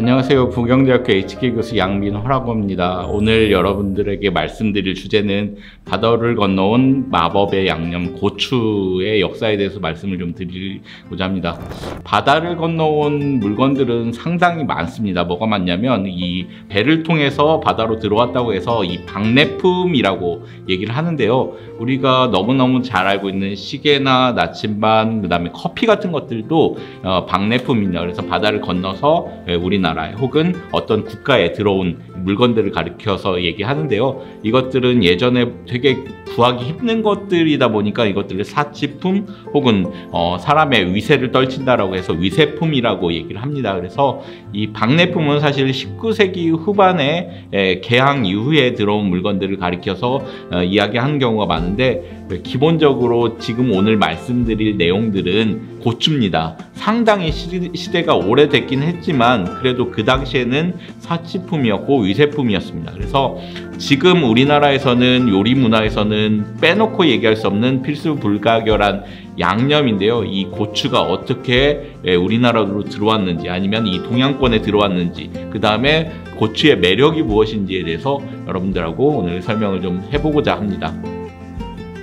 안녕하세요. 부경대학교 HK 교수 양민호라고 합니다. 오늘 여러분들에게 말씀드릴 주제는 바다를 건너온 마법의 양념 고추의 역사에 대해서 말씀을 좀 드리고자 합니다. 바다를 건너온 물건들은 상당히 많습니다. 뭐가 많냐면 이 배를 통해서 바다로 들어왔다고 해서 이 박내품이라고 얘기를 하는데요. 우리가 너무너무 잘 알고 있는 시계나 나침반, 그다음에 커피 같은 것들도 어, 박내품입니다. 그래서 바다를 건너서 우리나라 나라에 혹은 어떤 국가에 들어온 물건들을 가리켜서 얘기하는데요. 이것들은 예전에 되게 구하기 힘든 것들이다 보니까 이것들을 사치품 혹은 어, 사람의 위세를 떨친다라고 해서 위세품이라고 얘기를 합니다. 그래서 이 박내품은 사실 19세기 후반에 에, 개항 이후에 들어온 물건들을 가리켜서 어, 이야기하는 경우가 많은데 기본적으로 지금 오늘 말씀드릴 내용들은 고추입니다. 상당히 시대가 오래됐긴 했지만 그래도 그 당시에는 사치품이었고 위세품이었습니다. 그래서 지금 우리나라에서는 요리 문화에서는 빼놓고 얘기할 수 없는 필수 불가결한 양념인데요. 이 고추가 어떻게 우리나라로 들어왔는지 아니면 이 동양권에 들어왔는지 그 다음에 고추의 매력이 무엇인지에 대해서 여러분들하고 오늘 설명을 좀 해보고자 합니다.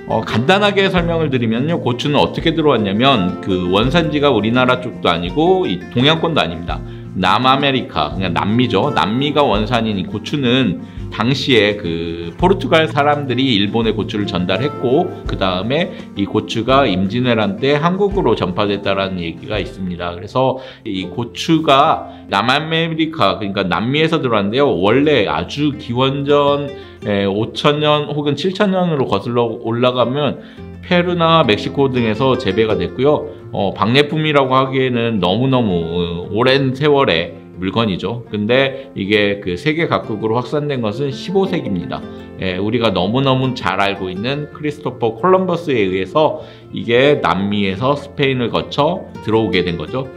어, 간단하게 설명을 드리면요. 고추는 어떻게 들어왔냐면 그 원산지가 우리나라 쪽도 아니고 이 동양권도 아닙니다. 남아메리카, 그냥 남미죠. 남미가 원산인 이 고추는 당시에 그 포르투갈 사람들이 일본에 고추를 전달했고 그 다음에 이 고추가 임진왜란 때 한국으로 전파됐다라는 얘기가 있습니다. 그래서 이 고추가 남아메리카 그러니까 남미에서 들어왔는데요. 원래 아주 기원전 5천년 혹은 7천년으로 거슬러 올라가면 페루나 멕시코 등에서 재배가 됐고요. 어, 박래품이라고 하기에는 너무너무 어, 오랜 세월에 물건이죠. 근데 이게 그 세계 각국으로 확산된 것은 15세기입니다. 예, 우리가 너무너무 잘 알고 있는 크리스토퍼 콜럼버스에 의해서 이게 남미에서 스페인을 거쳐 들어오게 된 거죠.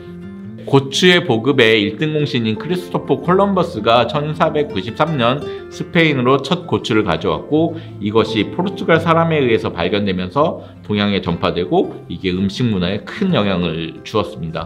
고추의 보급의 1등 공신인 크리스토퍼 콜럼버스가 1493년 스페인으로 첫 고추를 가져왔고 이것이 포르투갈 사람에 의해서 발견되면서 동양에 전파되고 이게 음식 문화에 큰 영향을 주었습니다.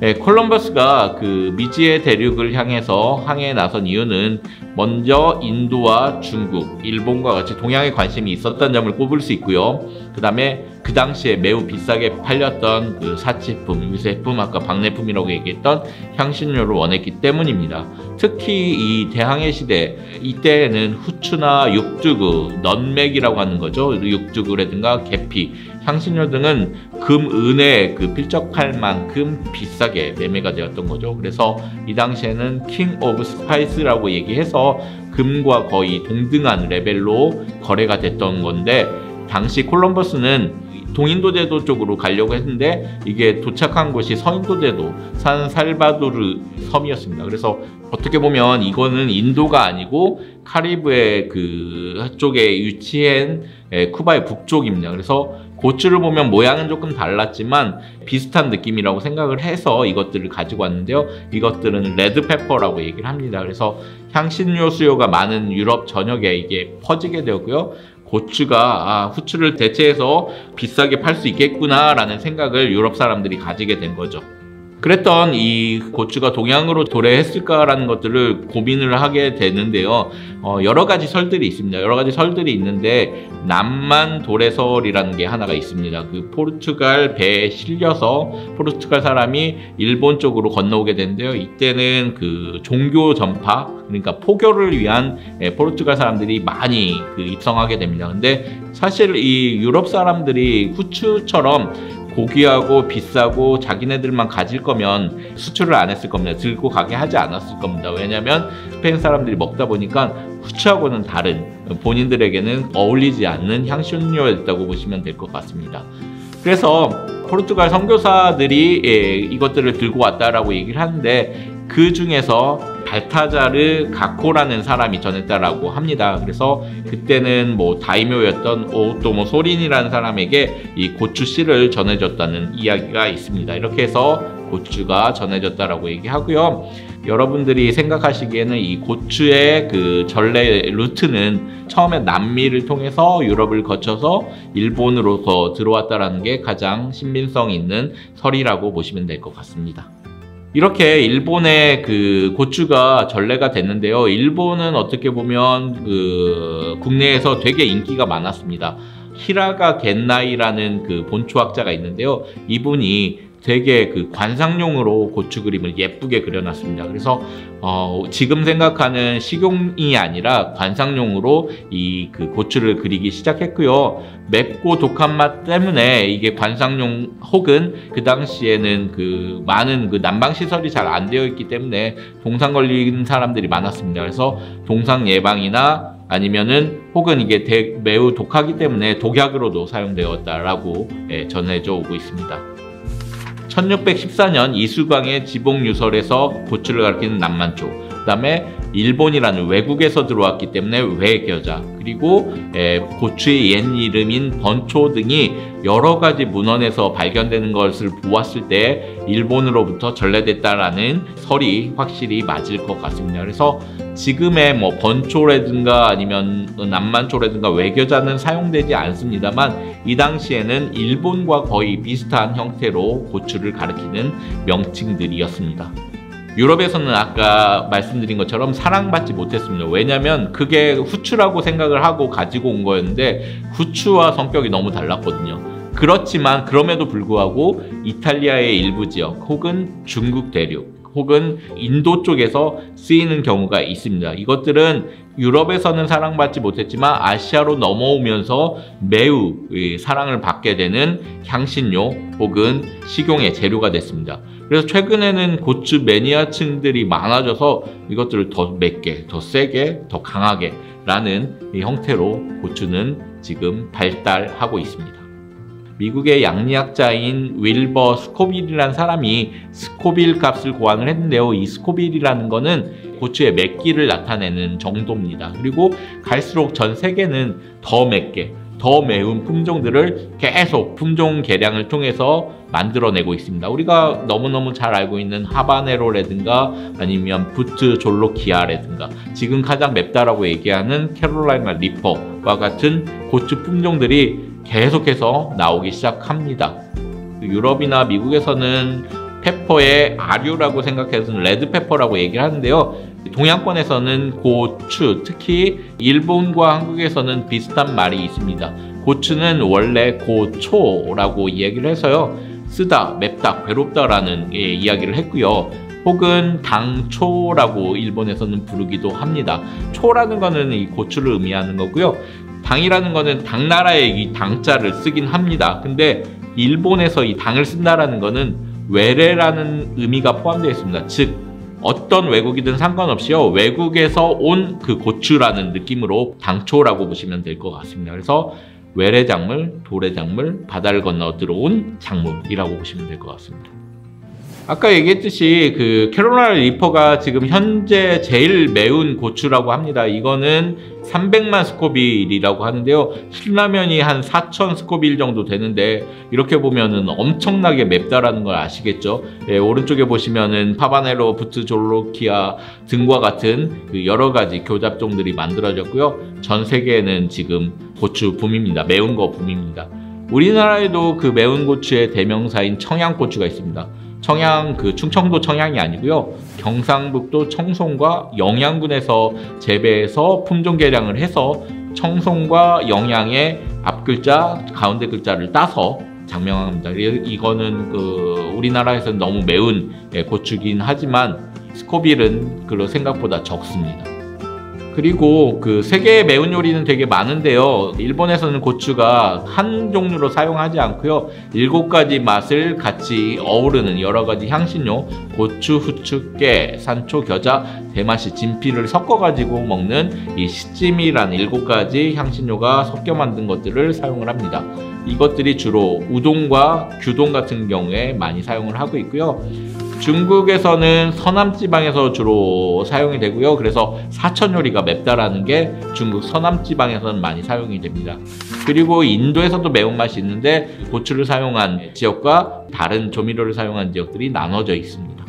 네, 콜럼버스가 그 미지의 대륙을 향해서 항해에 나선 이유는 먼저 인도와 중국, 일본과 같이 동양에 관심이 있었던 점을 꼽을 수 있고요. 그 다음에 그 당시에 매우 비싸게 팔렸던 그 사치품, 유세품, 아까 박내품이라고 얘기했던 향신료를 원했기 때문입니다. 특히 이 대항해 시대 이때는 후추나 육두구, 넌맥이라고 하는 거죠. 육두구라든가 계피, 향신료 등은 금, 은에 그 필적할 만큼 비싸게 매매가 되었던 거죠. 그래서 이 당시에는 King of Spice라고 얘기해서 금과 거의 동등한 레벨로 거래가 됐던 건데 당시 콜럼버스는 동인도제도 쪽으로 가려고 했는데 이게 도착한 곳이 서인도제도 산 살바도르 섬이었습니다. 그래서 어떻게 보면 이거는 인도가 아니고 카리브의 그 쪽에 위치한 쿠바의 북쪽입니다. 그래서 고추를 보면 모양은 조금 달랐지만 비슷한 느낌이라고 생각을 해서 이것들을 가지고 왔는데요. 이것들은 레드페퍼라고 얘기를 합니다. 그래서 향신료 수요가 많은 유럽 전역에 이게 퍼지게 되었고요. 고추가 아, 후추를 대체해서 비싸게 팔 수 있겠구나라는 생각을 유럽 사람들이 가지게 된 거죠. 그랬던 이 고추가 동양으로 도래했을까라는 것들을 고민을 하게 되는데요. 어, 여러 가지 설들이 있습니다. 여러 가지 설들이 있는데 남만 도래설이라는 게 하나가 있습니다. 그 포르투갈 배에 실려서 포르투갈 사람이 일본 쪽으로 건너오게 되는데요. 이때는 그 종교 전파 그러니까 포교를 위한 예, 포르투갈 사람들이 많이 그 입성하게 됩니다. 근데 사실 이 유럽 사람들이 후추처럼 고귀하고 비싸고 자기네들만 가질 거면 수출을 안 했을 겁니다. 들고 가게 하지 않았을 겁니다. 왜냐하면 스페인 사람들이 먹다 보니까 후추하고는 다른 본인들에게는 어울리지 않는 향신료였다고 보시면 될 것 같습니다. 그래서 포르투갈 선교사들이 예, 이것들을 들고 왔다라고 얘기를 하는데 그 중에서 발타자르 가코라는 사람이 전했다라고 합니다. 그래서 그때는 뭐 다이묘였던 오토모 소린이라는 사람에게 이 고추 씨를 전해줬다는 이야기가 있습니다. 이렇게 해서 고추가 전해졌다라고 얘기하고요. 여러분들이 생각하시기에는 이 고추의 그 전래 루트는 처음에 남미를 통해서 유럽을 거쳐서 일본으로 들어왔다라는 게 가장 신빙성 있는 설이라고 보시면 될 것 같습니다. 이렇게 일본의 그 고추가 전래가 됐는데요. 일본은 어떻게 보면 그 국내에서 되게 인기가 많았습니다. 히라가 겐나이라는 그 본초학자가 있는데요. 이분이 되게 그 관상용으로 고추 그림을 예쁘게 그려놨습니다. 그래서 어 지금 생각하는 식용이 아니라 관상용으로 이 그 고추를 그리기 시작했고요. 맵고 독한 맛 때문에 이게 관상용 혹은 그 당시에는 그 많은 그 난방 시설이 잘 안 되어 있기 때문에 동상 걸린 사람들이 많았습니다. 그래서 동상 예방이나 아니면은 혹은 이게 대, 매우 독하기 때문에 독약으로도 사용되었다라고 예, 전해져 오고 있습니다. 1614년 이수광의 지봉유설에서 고추를 가리키는 남만초 그 다음에 일본이라는 외국에서 들어왔기 때문에 외겨자 그리고 에, 고추의 옛 이름인 번초 등이 여러 가지 문헌에서 발견되는 것을 보았을 때 일본으로부터 전래됐다라는 설이 확실히 맞을 것 같습니다. 그래서 지금의 뭐 번초라든가 아니면 남만초라든가 외겨자는 사용되지 않습니다만 이 당시에는 일본과 거의 비슷한 형태로 고추를 가리키는 명칭들이었습니다. 유럽에서는 아까 말씀드린 것처럼 사랑받지 못했습니다. 왜냐하면 그게 후추라고 생각을 하고 가지고 온 거였는데 후추와 성격이 너무 달랐거든요. 그렇지만 그럼에도 불구하고 이탈리아의 일부 지역 혹은 중국 대륙 혹은 인도 쪽에서 쓰이는 경우가 있습니다. 이것들은 유럽에서는 사랑받지 못했지만 아시아로 넘어오면서 매우 사랑을 받게 되는 향신료 혹은 식용의 재료가 됐습니다. 그래서 최근에는 고추 매니아층들이 많아져서 이것들을 더 맵게, 더 세게, 더 강하게 라는 형태로 고추는 지금 발달하고 있습니다. 미국의 약리학자인 윌버 스코빌이라는 사람이 스코빌 값을 고안을 했는데요. 이 스코빌이라는 거는 고추의 맵기를 나타내는 정도입니다. 그리고 갈수록 전 세계는 더 맵게, 더 매운 품종들을 계속 품종 개량을 통해서 만들어내고 있습니다. 우리가 너무너무 잘 알고 있는 하바네로라든가 아니면 부트 졸로키아라든가 지금 가장 맵다라고 얘기하는 캐롤라이나 리퍼와 같은 고추 품종들이 계속해서 나오기 시작합니다. 유럽이나 미국에서는 페퍼의 아류라고 생각해서는 레드페퍼라고 얘기를 하는데요. 동양권에서는 고추, 특히 일본과 한국에서는 비슷한 말이 있습니다. 고추는 원래 고초라고 얘기를 해서요. 쓰다, 맵다, 괴롭다라는 예, 이야기를 했고요. 혹은 당초라고 일본에서는 부르기도 합니다. 초라는 거는 이 고추를 의미하는 거고요. 당이라는 거는 당나라의 이 당자를 쓰긴 합니다. 근데 일본에서 이 당을 쓴다라는 거는 외래라는 의미가 포함되어 있습니다. 즉 어떤 외국이든 상관없이요 외국에서 온 그 고추라는 느낌으로 당초라고 보시면 될 것 같습니다. 그래서 외래작물, 도래작물, 바다를 건너 들어온 작물이라고 보시면 될 것 같습니다. 아까 얘기했듯이 그 캐롤라이나 리퍼가 지금 현재 제일 매운 고추라고 합니다. 이거는 300만 스코빌이라고 하는데요. 신라면이 한 4천 스코빌 정도 되는데 이렇게 보면은 엄청나게 맵다라는 걸 아시겠죠? 예, 오른쪽에 보시면은 파바네로, 부트졸로키아 등과 같은 그 여러 가지 교잡종들이 만들어졌고요. 전 세계에는 지금 고추 붐입니다. 매운 거 붐입니다. 우리나라에도 그 매운 고추의 대명사인 청양고추가 있습니다. 청양 그 충청도 청양이 아니고요. 경상북도 청송과 영양군에서 재배해서 품종 개량을 해서 청송과 영양의 앞 글자, 가운데 글자를 따서 장명합니다. 이거는 그 우리나라에서는 너무 매운 예, 고추긴 하지만 스코빌은 그 생각보다 적습니다. 그리고 그 세계의 매운 요리는 되게 많은데요. 일본에서는 고추가 한 종류로 사용하지 않고요. 일곱 가지 맛을 같이 어우르는 여러 가지 향신료, 고추, 후추, 깨, 산초, 겨자, 대마시, 진피를 섞어가지고 먹는 이 시찜이라는 일곱 가지 향신료가 섞여 만든 것들을 사용을 합니다. 이것들이 주로 우동과 규동 같은 경우에 많이 사용을 하고 있고요. 중국에서는 서남 지방에서 주로 사용이 되고요. 그래서 사천 요리가 맵다라는 게 중국 서남 지방에서는 많이 사용이 됩니다. 그리고 인도에서도 매운맛이 있는데 고추를 사용한 지역과 다른 조미료를 사용한 지역들이 나눠져 있습니다.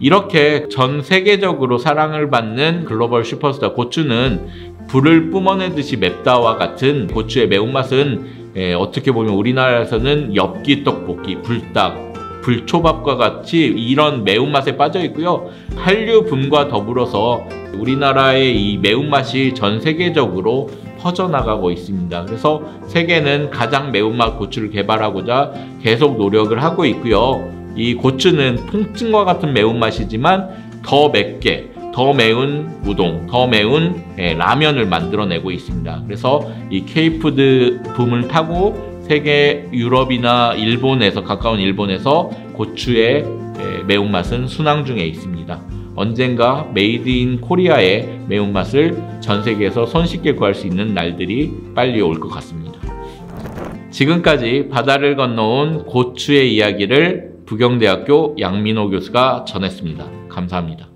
이렇게 전 세계적으로 사랑을 받는 글로벌 슈퍼스타 고추는 불을 뿜어내듯이 맵다와 같은 고추의 매운맛은 예, 어떻게 보면 우리나라에서는 엽기 떡볶이, 불닭, 불초밥과 같이 이런 매운맛에 빠져 있고요. 한류 붐과 더불어서 우리나라의 이 매운맛이 전 세계적으로 퍼져나가고 있습니다. 그래서 세계는 가장 매운맛 고추를 개발하고자 계속 노력을 하고 있고요. 이 고추는 통증과 같은 매운맛이지만 더 맵게 더 매운 우동, 더 매운 예, 라면을 만들어내고 있습니다. 그래서 이 K푸드 붐을 타고 세계 유럽이나 일본에서 가까운 일본에서 고추의 예, 매운맛은 순항 중에 있습니다. 언젠가 Made in Korea의 매운맛을 전 세계에서 손쉽게 구할 수 있는 날들이 빨리 올 것 같습니다. 지금까지 바다를 건너온 고추의 이야기를 부경대학교 양민호 교수가 전했습니다. 감사합니다.